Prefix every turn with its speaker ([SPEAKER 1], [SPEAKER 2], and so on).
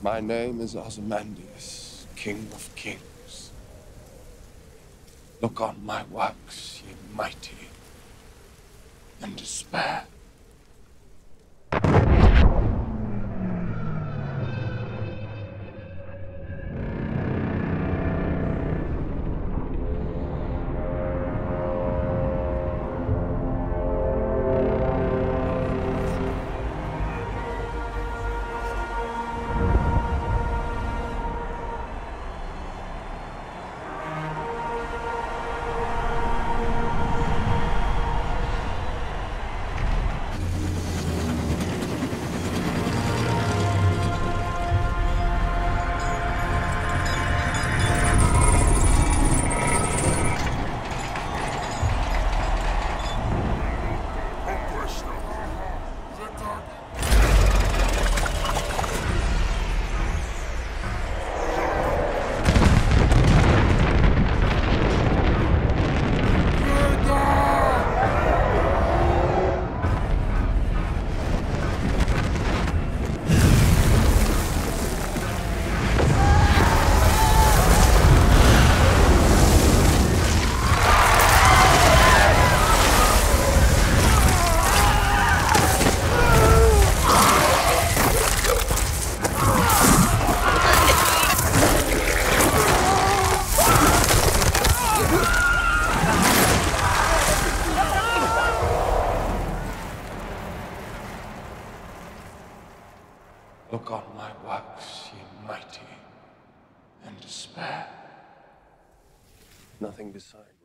[SPEAKER 1] My name is Ozymandias, King of Kings. Look on my works, ye mighty, and despair. Look on my works, ye mighty, and despair. Nothing beside